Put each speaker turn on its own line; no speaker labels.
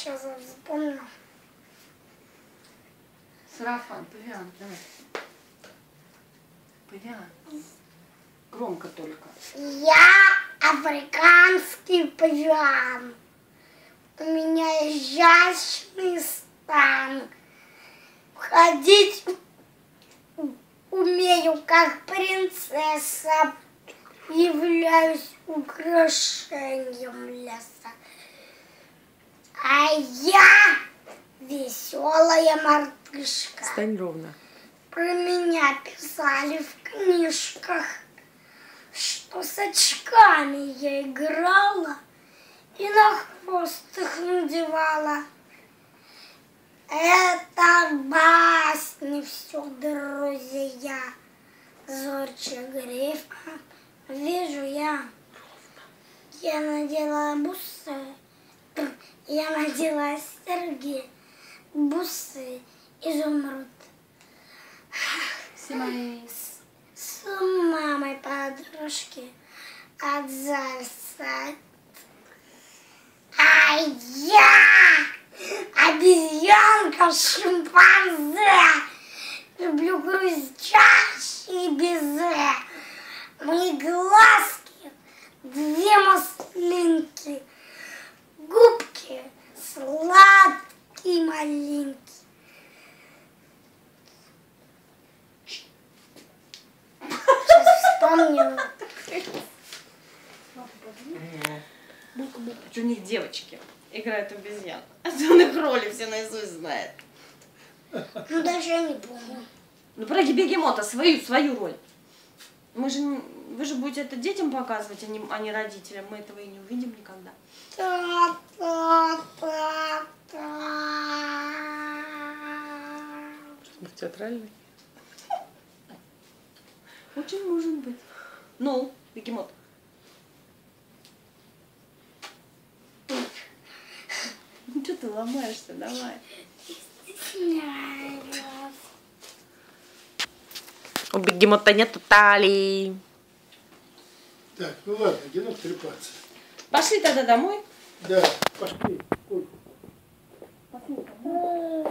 Сейчас я вспомню.
Сарафан, павиан, давай. Павиан. Громко только.
Я африканский павиан. У меня изящный стан. Ходить умею, как принцесса. Являюсь украшением леса. А я веселая мартышка.
Стань ровно.
Про меня писали в книжках, что с очками я играла и на хвост их надевала. Это басни все, друзья. Зорче грифа вижу я. Я надела бусы, я надела серьги, бусы, изумруд.
Все мои.
С мамой подружки от зависа. А я обезьянка шимпанзе. Люблю грустящ и безе. Мои глазки две маслинки. Губки сладкие маленькие. Сейчас вспомню.
У них девочки играют обезьян. А он их роли все наизусть знает.
Ну, даже я не помню.
Ну, про бегемота свою, свою роль. Мы же, вы же будете это детям показывать, а не, а не родителям. Мы этого и не увидим никогда.
Та-та-та.
Театральный.
Очень может быть. Ну, бегемот. Что ты ломаешься, давай.
У бегемота нету талии.
Так, ну ладно, идем трепаться.
Пошли тогда домой.
Да, пошли. Ой.
Ой, ой, ой.